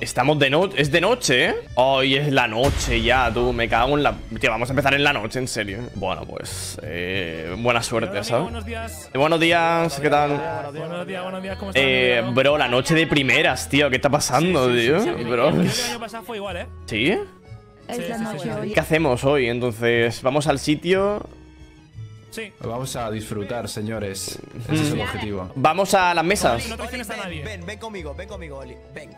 Estamos de noche. Es de noche, ¿eh? Hoy es la noche ya, tú. Me cago en la. Tío, vamos a empezar en la noche, en serio. Bueno, pues. Eh, buena suerte, ¿sabes? Buenos días. Eh, buenos días, ¿qué tal? Buenos días, buenos días. ¿Cómo estás? Eh, bro, la noche de primeras, tío. ¿Qué está pasando, Sí, sí, tío? sí, sí, Bro. El año pasado fue igual, ¿eh? ¿Sí? Es la noche hoy. ¿Qué hacemos hoy? Entonces, vamos al sitio. Sí. Vamos a disfrutar, señores. Ese es el objetivo. Vamos a las mesas. No traiciones a ven, nadie. ven, ven conmigo, ven conmigo, Oli. Ven.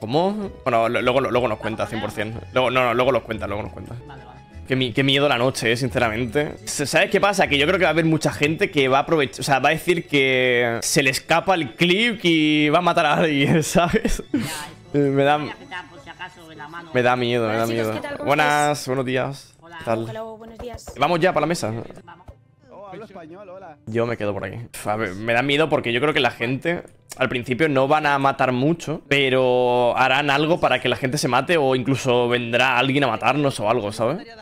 ¿Cómo? Bueno, luego, luego nos cuenta, 100%. Luego, no, no, luego nos cuenta, luego nos cuenta. Qué, mi- qué miedo la noche, eh, sinceramente. ¿Sabes qué pasa? Que yo creo que va a haber mucha gente que va a aprovechar. O sea, va a decir que se le escapa el clip y va a matar a alguien, ¿sabes? Me da. Me da miedo, me da miedo. ¿qué Buenas, buenos días. ¿Qué tal? Hola, buenos días. Vamos ya para la mesa. Hablo español, hola. Yo me quedo por aquí. Uf, a ver, me da miedo porque yo creo que la gente al principio no van a matar mucho, pero harán algo para que la gente se mate o incluso vendrá alguien a matarnos o algo, ¿sabes? ¿eh?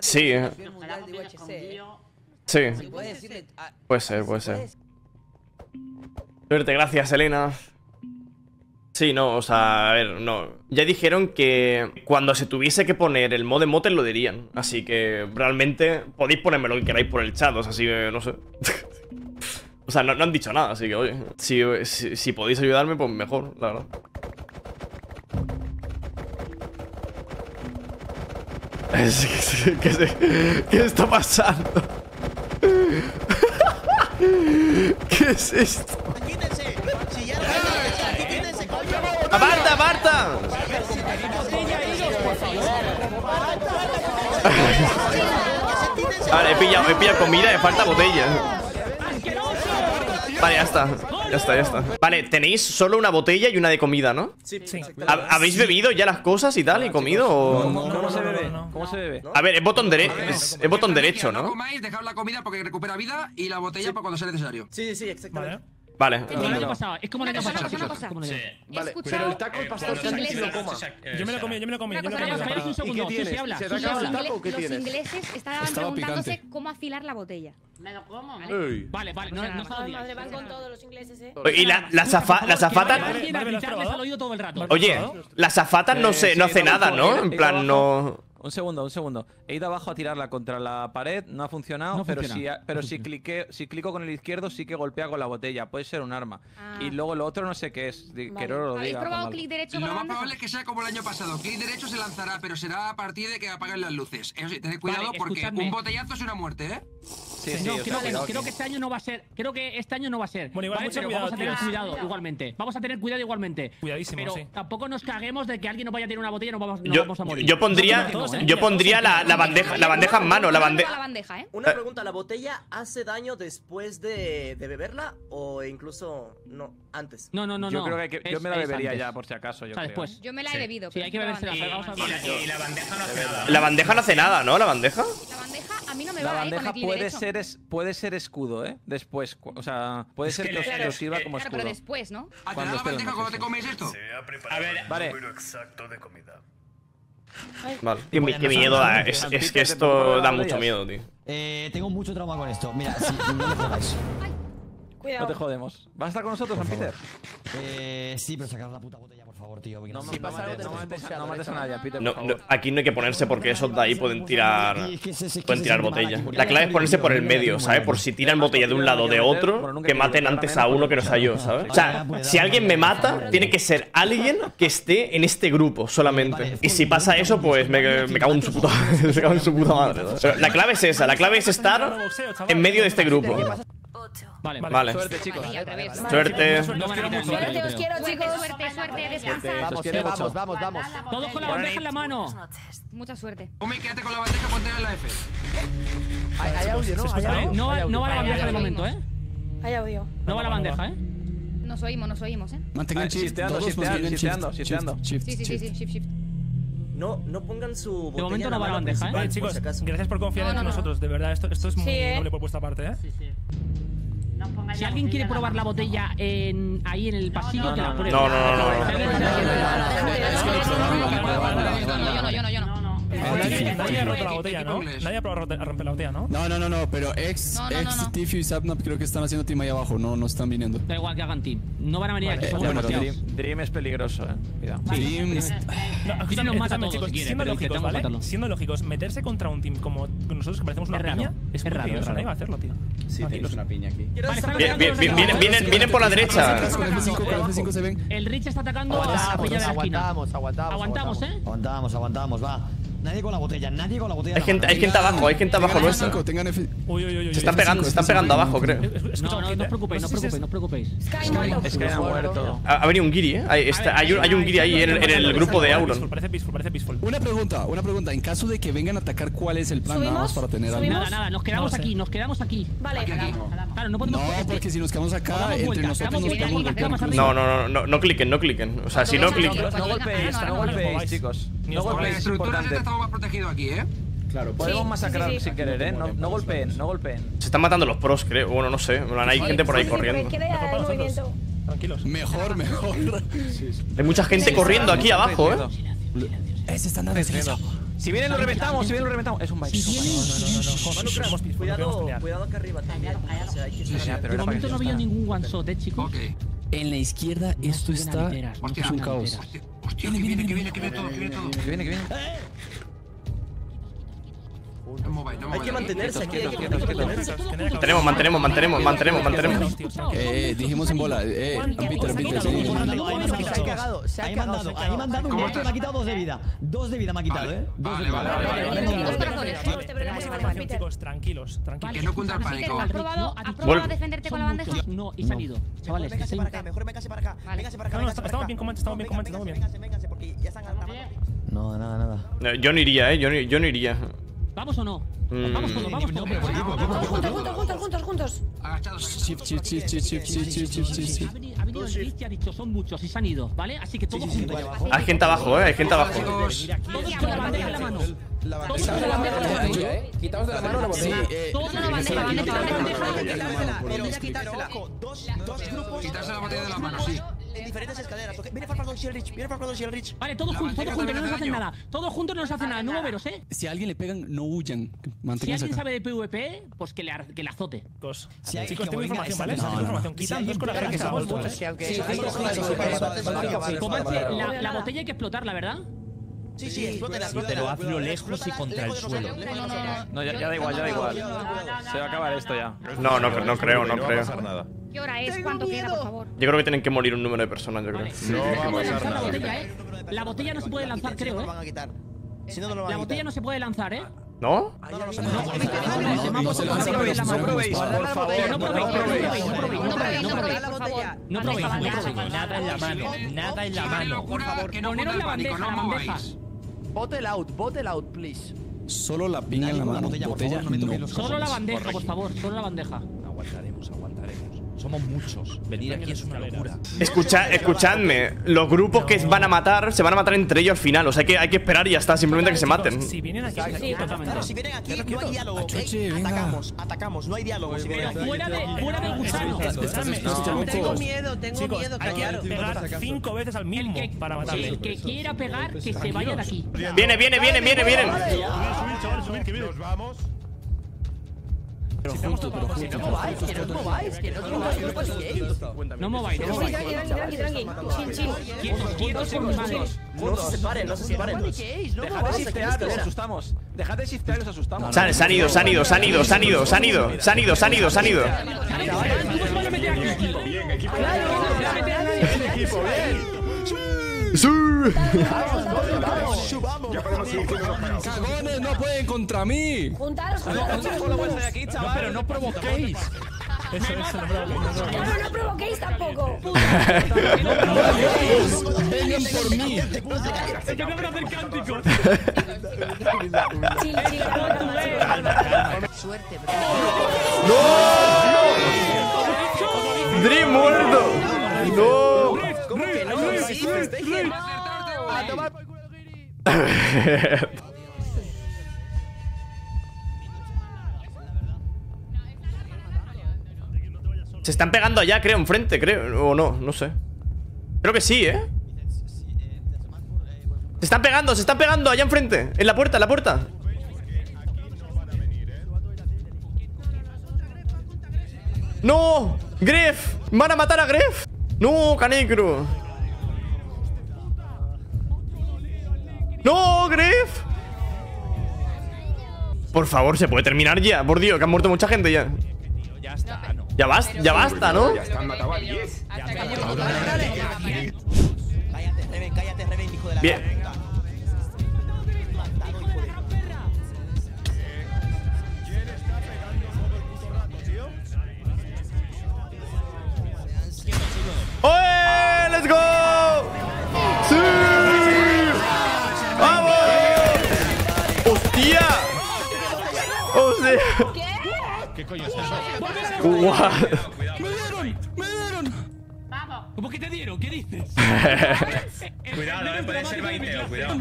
Sí, eh. Sí, ¿Puedes decirle a- puede ser, puede ser. Suerte, gracias, Elena. Sí, no, o sea, a ver, no. Ya dijeron que cuando se tuviese que poner el mod de motel lo dirían. Así que realmente podéis ponerme lo que queráis por el chat, o sea, así que no sé. o sea, no, han dicho nada, así que oye, si, si, podéis ayudarme, pues mejor, la verdad. Es que- ¿Qué, se- qué está pasando? ¿Qué es esto? Vale, he pillado, he pillado comida, me falta botella. Vale, ya está. Ya está, ya está. Vale, tenéis solo una botella y una de comida, ¿no? Sí, Sí. ¿Ha- ¿Habéis bebido ya las cosas y tal? ¿Y comido? o- ¿Cómo se bebe? ¿Cómo se bebe? A ver, es botón, dere- es, es botón derecho, No ¿no? comáis, dejad la comida porque recupera vida y la botella para cuando sea necesario. Sí, sí, exactamente. Vale. Vale. Es como el año pasado, es como el año pasado. el Vale, pero el taco al pastor los se lo coma. Yo me lo comí, yo me lo comí. Un ¿Y qué segundo, se habla. ¿Se sí, te acaba el taco o qué Los tienes? ingleses estaban Estaba preguntándose cómo afilar la botella. Me lo como. Ey. Vale, vale, no, no Madre, van con todos los ingleses, ¿eh? Y la, la, zafa- la zafata... Vale, el. Oye, la zafata no, se, no hace nada, ¿no? En plan, no... Un segundo, un segundo. He ido abajo a tirarla contra la pared, no ha funcionado, No pero, funciona, si, pero no si, cliqué, si clico con el izquierdo sí que golpea con la botella. Puede ser un arma. Ah. Y luego lo otro no sé qué es. Vale. Que no lo ¿Habéis diga. probado clic derecho Lo más probable es que sea como el año pasado. Clic derecho se lanzará, pero será a partir de que apaguen las luces. Eso sí, tened cuidado Vale, porque escuchadme. un botellazo es una muerte, ¿eh? Sí, sí, No, creo, que, cuidado creo que- que este año no va a ser. Creo que este año no va a ser. Bueno, igual ¿vale? mucho Pero cuidado, vamos a tener tío. cuidado igualmente. Vamos a tener cuidado igualmente. Cuidadísimo, Pero sí. tampoco nos caguemos de que alguien no vaya a tener una botella y no vamos, no Yo, vamos a morir. yo pondría, ¿eh? yo pondría la, la bandeja, la bandeja en mano, la bandeja... la bandeja, ¿eh? Una pregunta, ¿la botella hace daño después de, de beberla o incluso no antes? No, no, no. yo no. creo que, hay que- yo Es- me la bebería antes. ya, por si acaso. Yo O sea, creo. después. Yo me la he bebido. Sí, hay que beberse la bandeja. vamos a Y la bandeja no hace nada. La bandeja no hace nada, ¿no? La bandeja. La bandeja a mí no me va, ¿eh? Con bandeja el puede derecho. Ser, es, puede ser escudo, ¿eh? Después. O sea, puede Es ser que que, os, le- que os sirva eh, como Claro, pero escudo. después, ¿no? ¿A Cuando la bandeja cuando te comes esto? Se ha preparado A ver, el vale. número exacto de comida. Vale. Qué, mi- qué miedo da. Es, es que esto da mucho miedo, tío. Eh, tengo mucho trauma con esto. Mira, si, no me jodáis. No Cuidado. te jodemos. ¿Vas a estar con nosotros, San Peter? Eh, sí, pero sacar la puta botella, por favor, tío. No, no no, no mates, no mates- no mates a nadie, Peter, No, no, aquí no hay que ponerse porque esos de ahí pueden tirar pueden tirar botella. porque La clave es ponerse por el medio, ¿sabes? Por si tiran botella de un lado o de otro, que maten antes a uno que no sea yo, ¿sabes? O sea, si alguien me mata, tiene que ser alguien que esté en este grupo solamente. Y si pasa eso, pues me, me cago en su puta, me cago en su puta madre. la clave es esa, la clave es estar en medio de este grupo. Vale, Vale. Suerte, chicos. Vale, al revés. Suerte. Suerte, os quiero, chicos. Suerte, suerte, descansa. Vamos, vamos, vamos, vamos. Todos con la bandeja en la mano. Mucha suerte. Come, quédate con la bandeja, ponte en la F. Hay, hay audio, ¿no? Hay ¿Vale? audio. No, no va la Vale, bandeja de momento, ¿eh? Hay audio. No va la bandeja, ¿eh? Nos oímos, nos oímos, ¿eh? Mantengan shift, shifteando, todos shifteando, shifteando, shift, shifteando. shift, Sí, sí, sí, shift. sí, shift. No, no pongan su botella momento no va la bandeja, ¿eh? Vale, chicos, gracias por confiar en no, no. nosotros, de verdad. Esto, esto es muy Sí, ¿eh? noble por vuestra parte, ¿eh? Sí, sí. Si alguien quiere probar la botella en, ahí en el pasillo, no, te la no, pruebo. no, no, no, no, no. Yo no, yo no, yo no. No, no. Nadie, ha roto la botella, ¿no? Nadie ha probado a romper la botella, ¿no? No, no, no, no, pero ex, No, no, no, ex no. Tifio y Sapnap creo que están haciendo team ahí abajo, no, no están viniendo. Da igual que hagan team. No van a venir aquí, somos Bueno. Dream, Dream es peligroso, eh. Cuidado. Dream escúchame, nos mata a todos, chicos, si quiere, siendo lógicos, ¿vale? Siendo lógicos, meterse contra un team como nosotros que parecemos una Es raro, piña es raro, es nadie raro. va a hacerlo, tío. sí, tienes una piña aquí. Vale, vienen, por la derecha. Con F5, con F5 se ven. El Rich está atacando a la Aguantamos, peña de la esquina. Aguantamos, aguantamos. Aguantamos, ¿eh? Aguantamos, aguantamos, va. Nadie con la botella, nadie con la botella. Hay la gente, hay gente abajo, hay gente abajo nuestra. F5, tengan F5. Uy, uy, uy, uy. Se están pegando, se están pegando abajo, creo. No, no, no os preocupéis, no os preocupéis, no os preocupéis. Sky ha muerto. Ha, venido un Giri, ¿eh? Hay, un, Giri ahí en el, grupo de Auron. Parece peaceful, parece peaceful. Una pregunta, una pregunta. En caso de que vengan a atacar, ¿cuál es el plan? Nada más para tener algo. Nada, nada, nos quedamos aquí, nos quedamos aquí. Vale. Claro, no podemos. No, es que- porque si nos quedamos acá, entre nosotros nos más No, no, no, no, no cliquen, no cliquen. O sea, si no cliquen. No golpeéis, no golpeéis, chicos. No golpeéis, es importante. Estamos más protegidos aquí, ¿eh? Claro, Podemos Sí, masacrar sí, sí. sin querer, eh. No, no golpeen, no golpeen. Se están matando los pros, creo. Bueno, no sé. Hay gente por ahí corriendo. Mejor para nosotros. Tranquilos. Mejor, mejor. Hay mucha gente corriendo aquí abajo, ¿eh? Ese está nada Si vienen lo reventamos, si vienen lo reventamos. Es un bait. No, no, no, no. Cuidado, cuidado acá arriba De momento no veo ningún one shot, eh, chicos. En la izquierda esto está es un caos. Hostia, hostia, que viene, que viene, que viene todo, que viene todo. Que viene, que viene. Hay que mantenerse aquí, hay que mantenerse. Mantenemos, mantenemos, mantenemos, mantenemos, mantenemos. Eh, dijimos en bola, eh, Peter, Peter, sí. Se ha cagado, se ha cagado, se dado, ha ahí me han cagado. dado un ¿Cómo golpe, me ha quitado dos de vida. Dos de vida me ha quitado, eh. Dos Vale, de vida. chicos, tranquilos, tranquilos. Que no cunda el pánico. ¿Has probado, a defenderte con la bandeja? No, y se han ido. Chavales, Véngase para acá, mejor véngase para acá. Véngase para acá, No, estamos acá. bien, comanche, estamos bien, comanche, estamos bien. Véngase, véngase, porque ya están. No, nada, nada. Eh, Yo no iría, ¿eh? Yo no, yo no iría. Mm. ¿Vamos o no? Vamos juntos, vamos juntos. Juntos, juntos, juntos, juntos. Agachados. Shift, shift, shift, shift, shift, shift, Ha venido el y ha dicho son muchos y se han ido, ¿vale? Así que todos juntos. Hay gente abajo, eh, hay gente abajo. Todos con la bandeja en la mano. La bandeja de la bandeja, ¿eh? Quitaos de la mano la botella. Todos de la bandeja, bandeja, bandeja. Quitársela, quitársela. Dos grupos. Quitarse la botella de la mano, sí en diferentes escaleras. ¿ok? Viene Farfador y el Rich, viene Farfador y el Rich. Vale, todos juntos, todos juntos, no nos hacen nada. Todos juntos no nos hacen nada, no moveros, ¿eh? Si a alguien le pegan, no huyan. Si Manténganse alguien sabe de PvP, pues que le, ar- que le azote. Si hay- chicos, que tengo información, ¿vale? Tengo información. no. Quitan dos corazones ¿eh? La botella hay que explotarla, ¿verdad? Sí, sí, explótela, Pero explótela. hazlo lejos y contra el suelo. No, ya, ya da igual, ya da igual. Se va a acabar esto ya. No, no, no creo, no creo. ¿Qué hora es? ¿Cuánto queda, por favor? Yo creo que tienen que morir un número de personas, yo creo. No va a pasar la botella, ¿eh? La botella no se puede lanzar, creo, ¿eh? La botella no se puede lanzar, ¿eh? ¿No? No, no, no, probéis, probéis, no no probéis, probéis, por favor, no probéis, no probéis, no probéis, no probéis, no probéis, por favor. no probéis, no probéis. Nada en la mano, nada en la mano. que no Poneros la bandeja, no la bandeja. Bottle out, bottle out, please. Solo la pinga en la mano. botella, Botella, no no. Solo la bandeja, por favor, solo la bandeja. Aguantaremos, aguantaremos. Somos muchos. Venir aquí es una locura. Escucha, escuchadme. Los grupos que van a matar se van a matar entre ellos al final. O sea que hay que esperar y ya está. Simplemente que se maten. Si vienen aquí, si vienen aquí, no hay diálogo. Atacamos, atacamos, no hay diálogo. Si vienen Pero aquí. fuera, de, fuera del gusano. Escuchadme, escuchadme, Tengo chicos. miedo, tengo Chicos, miedo, hay que pegar cinco veces al mismo Que, para matarle. el que quiera pegar, que se vaya de aquí. Viene, viene, viene, viene, viene. Pero justo. No mováis, no mováis, no no. No mováis, no mováis. Chin, chin. No se separen, no se separen. Dejad de shiftear, os asustamos. Dejad. Se han ido, se han ido, se han ido, se han ido, se han ido, se han ido, se han ido, se han ido. Ya podemos ¡Cagones, no pueden contra mí! ¡Juntaros de aquí, chaval! pero no provoquéis. Eso, no provoquéis tampoco. ¡Vengan por mí! Hacer cánticos. Suerte, bro. ¡No! ¡Dri muerto! ¡No! Se están pegando allá, creo, enfrente, creo. O no, no sé. Creo que sí, ¿eh? Se están pegando, se están pegando allá enfrente. En la puerta, en la puerta. ¡No! ¡Gref! ¡Van a matar a Gref! ¡No, Canecro! ¡No, Gref! Por favor, se puede terminar ya. Por Dios, que han muerto mucha gente ya. Ya está, no. Ya basta, ya basta, ¿no? Ya están matado a 10. Cállate, Reven, cállate, Reven, hijo de la Bien. ¡Guau! ¡Me dieron! ¡Me dieron! Vamos. ¿Cómo que te dieron? ¿Qué dices? Cuidado, eh, puede ser baiteo, cuidado.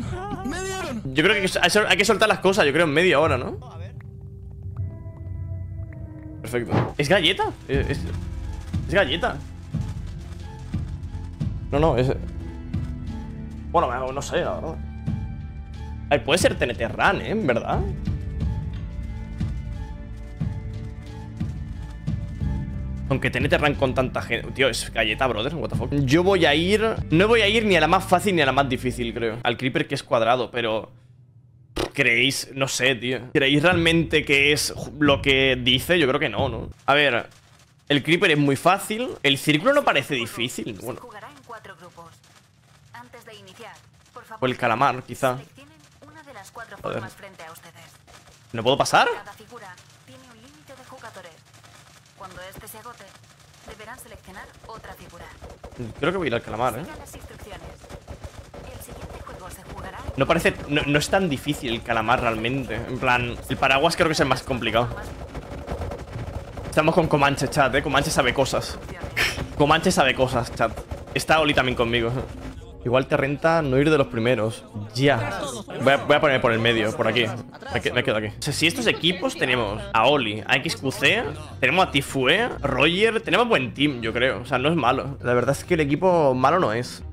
¡Me dieron! Yo creo que hay que- soltar las cosas, yo creo, en media hora, ¿no? Perfecto. ¿Es galleta? Es, es- es galleta. No, no, es... Bueno, me- no sé, la verdad. A ver, puede ser TNT Run, ¿eh? En verdad. Aunque TNT Run con tanta gente... Tío, es galleta, brother. What the fuck. Yo voy a ir... No voy a ir ni a la más fácil ni a la más difícil, creo. Al Creeper que es cuadrado, pero... ¿Creéis? No sé, tío. ¿Creéis realmente que es lo que dice? Yo creo que no, ¿no? A ver, el Creeper es muy fácil. El círculo no parece difícil. Bueno, o el calamar, quizá. Joder. ¿No puedo pasar? Cada figura tiene un límite de jugadores. Cuando este se agote, deberán seleccionar otra figura. Creo que voy a ir al calamar, ¿eh? No parece... No, no es tan difícil el calamar realmente. En plan, el paraguas creo que es el más complicado. Estamos con Comanche, chat, ¿eh? Comanche sabe cosas. Comanche sabe cosas, chat. Está Oli también conmigo. Igual te renta no ir de los primeros. Ya. Voy a, voy a poner por el medio, por aquí. Me, aquí. O sea, si estos equipos tenemos a Oli, a XQC, tenemos a Tifue, Roger, tenemos buen team, yo creo. O sea, no es malo. La verdad es que el equipo malo no es.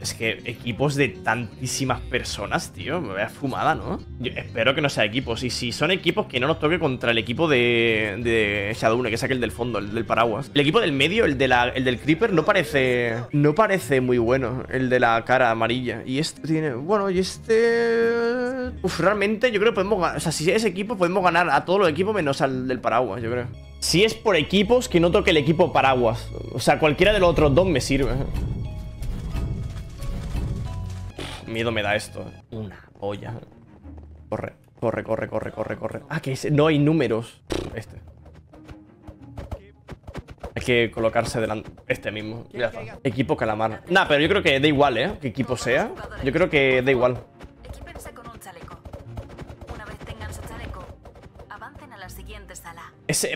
Es que equipos de tantísimas personas, tío. Me vea fumada, ¿no? Espero que no sea equipos. Y si son equipos, que no nos toque contra el equipo de, de Shadowne, que es aquel del fondo, el del paraguas. El equipo del medio, el, de la, el del Creeper, no parece. No parece muy bueno. El de la cara amarilla. Y este tiene. Bueno, y este. Uf, realmente yo creo que podemos ganar. O sea, si es equipo, podemos ganar a todos los equipos menos al del paraguas, yo creo. Si es por equipos, que no toque el equipo paraguas. O sea, cualquiera de los otros dos me sirve. Miedo me da esto. Una polla. Corre, corre, corre, corre, corre, corre. Ah, que no hay números. Este. Hay que colocarse delante. Este mismo. Ya está. Equipo calamar. Nah, pero yo creo que da igual, ¿eh? Que equipo sea. Yo creo que da igual.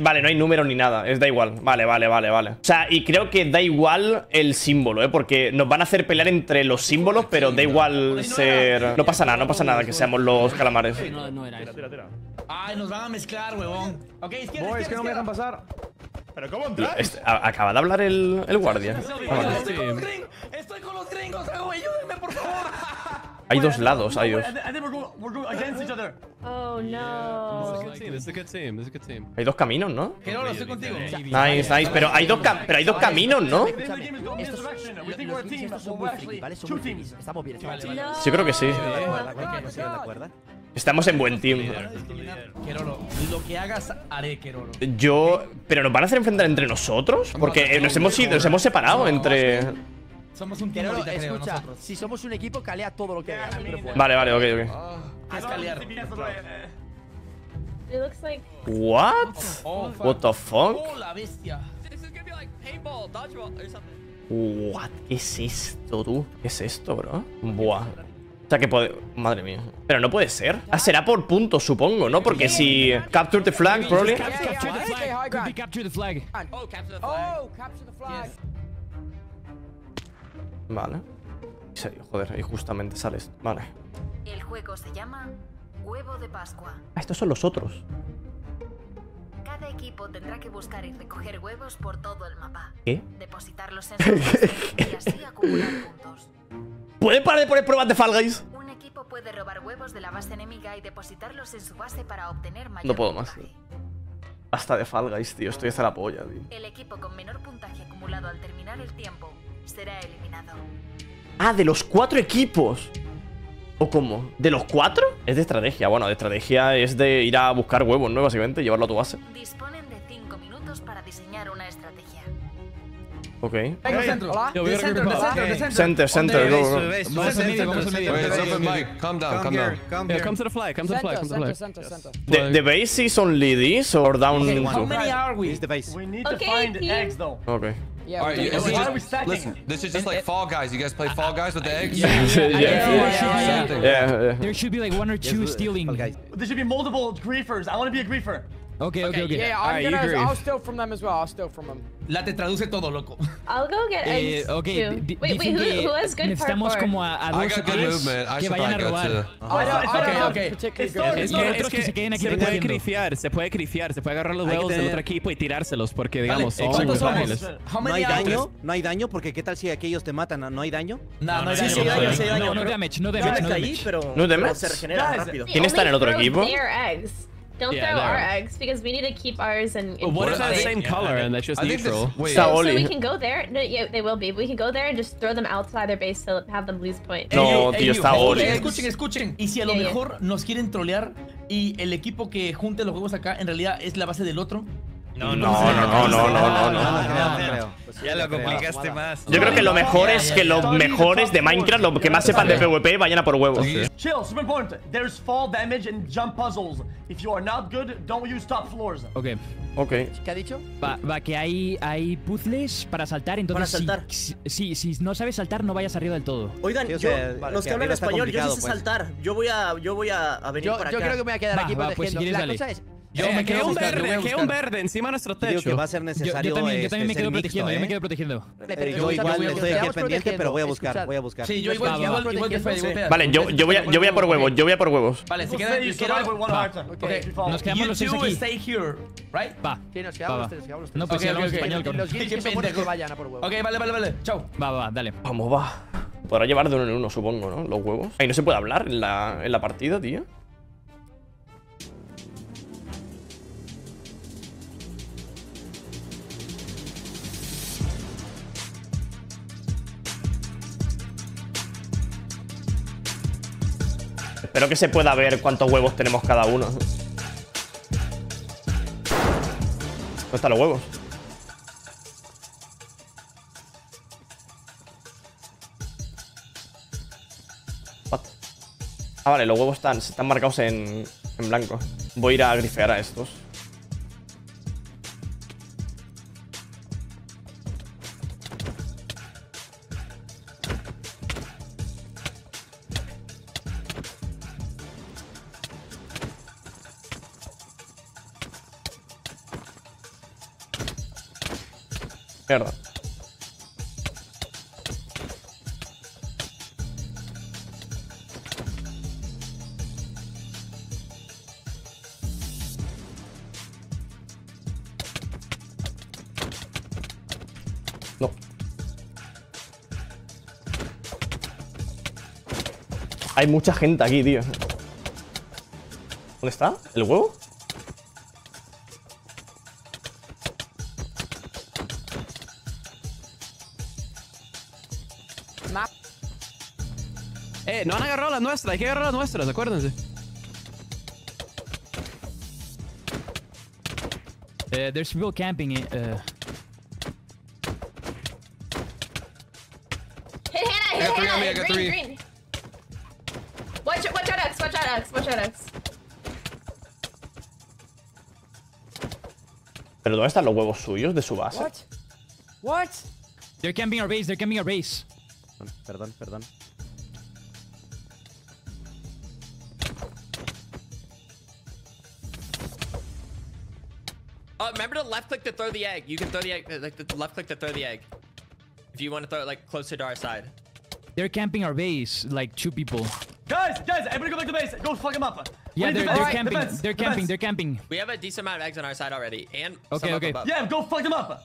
Vale, no hay número ni nada. Es da igual. Vale, vale, vale, vale. O sea, y creo que da igual el símbolo, ¿eh? Porque nos van a hacer pelear entre los símbolos, pero da igual ser. No pasa nada, no pasa nada que seamos los calamares. No, no era eso. Ay, nos van a mezclar, huevón. Ok, izquierda, Boys, que no me dejan pasar. ¿Pero cómo Tío, este- acaba de hablar el, el guardia. Ah, vale. Estoy con los gringos, estoy con los gringos, ayúdenme, por favor. Hay dos lados, hay dos. Oh no. Hay dos caminos, ¿no? Querolo, estoy contigo. Nice, nice. Pero hay dos, cam- pero hay dos caminos, ¿no? Estamos bien. Yo creo que sí. Estamos en buen team. Querolo, lo que hagas, haré, Querolo. Yo. ¿Pero nos van a hacer enfrentar entre nosotros? Porque eh, nos hemos ido, nos hemos separado entre. Somos un team Querolo, ahorita, creo, escucha, nosotros. si somos un equipo, calea todo lo que. Vale, vale, ok, ok. Es calear. It looks like What? Oh, fuck. What the fuck? Oh, la bestia. What? ¿Qué es esto, tú? ¿Qué es esto, bro? Buah. O sea que puede. Madre mía. Pero no puede ser. Ah, será por puntos, supongo, ¿no? Porque si. Capture the flag, probably. Capture the flag. Could be capture the flag. Oh, capture the flag. Oh, capture the flag. Vale. Serio, joder, y justamente sale esto. Vale. El juego se llama Huevo de Pascua. Ah, estos son los otros. Cada equipo tendrá que buscar y recoger huevos por todo el mapa. ¿Qué? Depositarlos en sus y así acumular puntos. ¿Pueden parar de poner pruebas de Fall Guys? Un huevos de la base enemiga y depositarlos en su base para obtener mayor No puedo más. Hasta de Fall Guys, tío. Estoy hasta la polla, tío. El equipo con menor puntaje acumulado al terminar el tiempo será eliminado. Ah, de los cuatro equipos. ¿O cómo? ¿De los cuatro? Es de estrategia. Bueno, de estrategia es de ir a buscar huevos, ¿no? Básicamente, llevarlo a tu base. Disponen de 5 minutos para diseñar una estrategia. Ok. Venga, centro. Center, center, go. Calm down, calm down. Come to the flag, come to the flag, come to the Center, flag. center, center. The, the base is only this or down how to? many are we? the base. We need to find eggs though. Okay. Yeah, Alright, we you, can- this is Why are we just, stacking? listen, this is just like Fall Guys. You guys play Fall Guys with the eggs? Yeah, yeah, yeah. yeah. Yeah, yeah. There should be like one or two stealing. guys. There should be multiple griefers. I want to be a griefer. Okay, okay, okay. Yeah, I'm gonna. I'll steal from them as well. I'll steal from them. La te traduce todo, loco. I'll go get Eh, eggs. ok, too. di- Wait, wait, who, who has good necesitamos parkour? como a, a dos o tres que vayan a robar. too. Okay, okay. Es que otros que se queden aquí se puede crifiar, se puede crifiar, se puede agarrar los huevos del otro equipo y tirárselos porque digamos son ¿Cuántos muy somos? frágiles. No hay daño, no hay daño porque qué tal si aquellos te matan, ¿no hay daño? No, no hay daño. No, damage, no damage, no damage. No se regenera rápido. ¿Quién está en el otro equipo? Don't Yeah, throw our they're- eggs because we need to keep ours and. But what if safe. same color and that's just I neutral? wait, So, so we can go there. No, yeah, they will be. We can go there and just throw them outside their base to have them lose point. No, tío, está escuchen, Oli. Escuchen, escuchen. Y si a lo Yeah, yeah. mejor nos quieren trolear y el equipo que junte los juegos acá en realidad es la base del otro. No, No, no, no, no, no, no, no. No, creo, no creo. Sí, Ya lo complicaste más. Yo creo que lo mejor es que los mejores de Minecraft, los que más sepan de PvP, vayan a por huevos. Chill, super important. There's fall damage and jump puzzles. If you are not good, don't use top floors. Ok. Ok. ¿Qué ha dicho? Va, va, que hay, hay puzzles para saltar, entonces Para saltar. Si, si, si no sabes saltar, no vayas arriba del todo. Oigan, Sí, o yo, los que que hablan español, yo sí sé pues. saltar. Yo voy a, yo voy a, a venir Yo, para yo acá. creo que me voy a quedar Va, aquí va, pues, si protegiendo. quieres, la dale. cosa es. Yo Eh, me quedo un verde, hay un verde encima de nuestro Digo que techo. va a ser Yo, necesario yo también, yo este, también me ser quedo mixto, protegiendo, yo me ¿eh? quedo protegiendo. Pero Yo igual estoy aquí pendiente, pero voy a buscar, voy a buscar. Sí, yo igual, Vale, yo, yo, voy a, yo voy a por huevos, yo voy a por huevos. Vale, se heart. Okay. Nos quedamos You los seis two aquí. stay here, right? Va. Sí, nos quedamos va. los tres, quedamos los tres. No, pues Ok, si hablamos ok, ok. español, los que son buenos que vayan a por huevo. Ok, vale, vale, vale. Chao. Va, va, dale. Vamos, va. Podrá llevar de uno en uno, supongo, ¿no? Los huevos. Ahí no se puede hablar en la, en la partida, tío. Espero que se pueda ver cuántos huevos tenemos cada uno. ¿Dónde están los huevos? What? Ah, vale, los huevos están, están marcados en, en blanco. Voy a ir a grifear a estos. Hay mucha gente aquí, tío. ¿Dónde está? ¿El huevo? Eh, no han agarrado la nuestra, hay que agarrar las nuestras, acuérdense. Uh, there's people camping. Uh, Hit Hannah, hit Hannah. green, green. Watch, watch out, X. Watch out, X. Watch out, X. ¿Pero dónde están los huevos suyos de su base? What? What? they're camping our base, they're camping our base. Perdón, perdón. Oh, remember to left click to throw the egg. You can throw the egg, like the left click to throw the egg. If you want to throw it like closer to our side. They're camping our base, like two people. Guys, guys, everybody go back to base. Go fuck them up. Yeah, We need they're, defense. they're camping. Defense, They're camping. defense. They're camping. We have a decent amount of eggs on our side already, and Okay, some okay. above. Yeah, go fuck them up.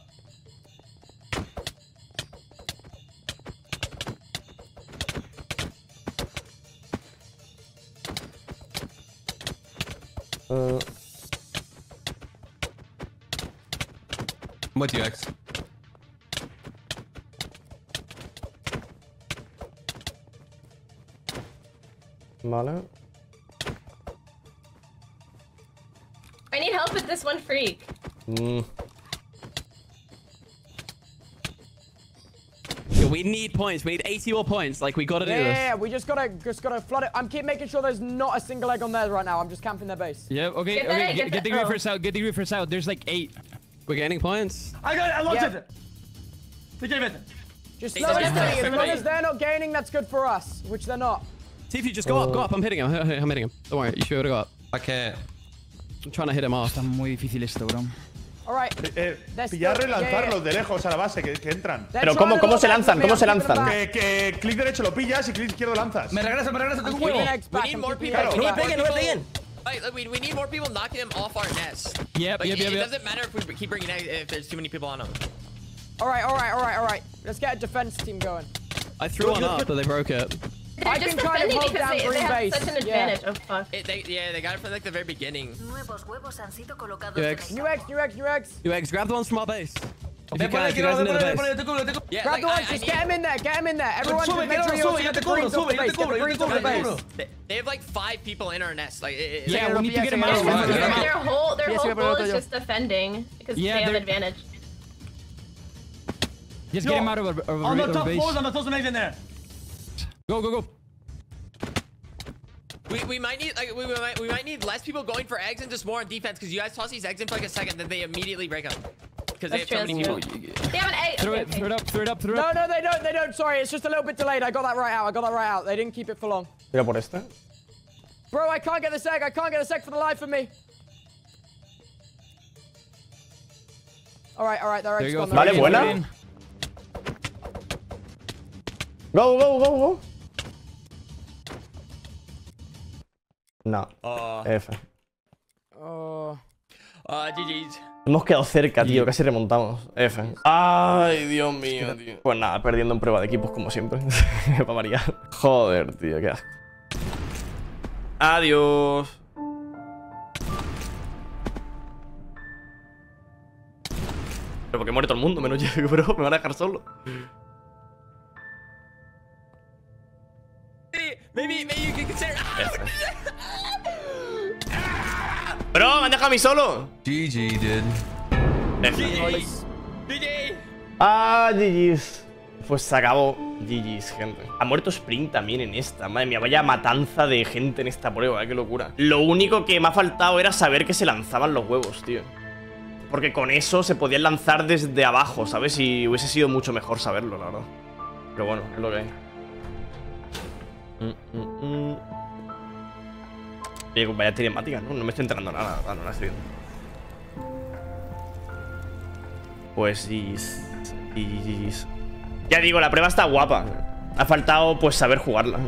Uh, I'm with you, X. vale. I need help with this one freak. Mm. We need points. We need 80 more points. Like, we gotta do Yeah, this. yeah, yeah, we just gotta just gotta flood it. I'm keep making sure there's not a single egg on there right now. I'm just camping their base. Yeah, okay, Get that okay. egg, Get, get get the that- oh. reefers out. Get the reefers out. There's like eight. We're gaining points. I got it. I locked Yeah. it. They gave it. Just Hey, slow it that's steady. As long as they're not gaining, that's good for us, which they're not. See if you just go up, go up. I'm hitting him. I'm hitting him. Don't worry. You should be able to go up. I can't. I'm trying to hit him off. Está muy difícil esto, bro. All right. Eh, That's pillarlo y good. Yeah, lanzarlos yeah. de lejos a la base, que, que entran. They're Pero ¿cómo- trying to cómo se lock lanzan? me ¿Cómo up, se keeping them lanzan? back. Que, que clic derecho lo pillas y clic izquierdo lanzas. Me regresa, me regresa, tengo un keeping huevo. eggs We back, need I'm more keeping people. eggs We need back. more Peguen, no people. peguen. Like, like, we, we need more people knocking them off our nest. Yep, Like, yep, it, yep, it yep. doesn't matter if we keep bringing eggs if there's too many people on them. All right, all right, all right, all right. Let's get a defense team going. I threw one up, but they broke it. They're I've just been kind of defending hold because down they, they green have base. such an Yeah. advantage. Oh fuck. It, they, yeah, they got it from like the very beginning. Nuevos huevos han sido colocados Yo, en X. el New eggs, new eggs, new eggs. You eggs, grab the ones from our base. If Ve you por can, ahí, if you quiero, guys ve near por the ahí, ve por ahí, base. te cubro, te cubro. Yeah, Grab like, the I, ones, I just need- get them in there, get them in there. Everyone sube, just make mira, sure you sube, get yo the te cubro, greens off sube, the yo te base. Get cubro, the yo te greens off cubro, the yo te base. cubro. They, they have like five people in our nest. Like, it, it, Yeah, Yeah, we need to yes, get him yes, out. yes, We need to yes, get him yes. out. Their whole their Yes, whole yeah, but goal I'll is tell you. just defending because Yeah, they have they're- advantage. Just Yo, get him out of our, of On our the top base. floors, I'm gonna throw some eggs in there. Go, go, go. we, we might need like we, we might we might need less people going for eggs and just more on defense because you guys toss these eggs in for like a second, then they immediately break up because they have That's so many people. They have an egg. Throw okay, it, okay. throw it up, throw it up, throw it No, up. no, no, they don't, they don't. Sorry, it's just a little bit delayed. I got that right out. I got that right out. They didn't keep it for long. Tira por este. Bro, I can't get this egg. I can't get this egg for the life of me. All right, all right, their There egg's you go. gone. throw Vale, buena. throw it in. Go, go, go, go. No. Uh, F. Oh. uh, GG's. Hemos quedado cerca, tío. Casi remontamos. F. Ay, Dios mío, tío. Pues nada, perdiendo en prueba de equipos como siempre. Para variar. Joder, tío, qué asco. Adiós. Pero porque muere todo el mundo, menos yo, bro. Me van a dejar solo. Maybe, maybe you can consider. Bro, me han dejado a mí solo. GG, dude. GG. Ah, GG's. Pues se acabó. GG's, gente. Ha muerto Spring también en esta. Madre mía, vaya matanza de gente en esta prueba, eh, qué locura. Lo único que me ha faltado era saber que se lanzaban los huevos, tío. Porque con eso se podían lanzar desde abajo, ¿sabes? Y hubiese sido mucho mejor saberlo, la verdad. Pero bueno, es lo que hay. Mm, mm, mm. Vaya cinemática, ¿no? No me estoy enterando nada, no la estoy viendo. Pues. GG's. Ya digo, la prueba está guapa. Ha faltado, pues, saber jugarla.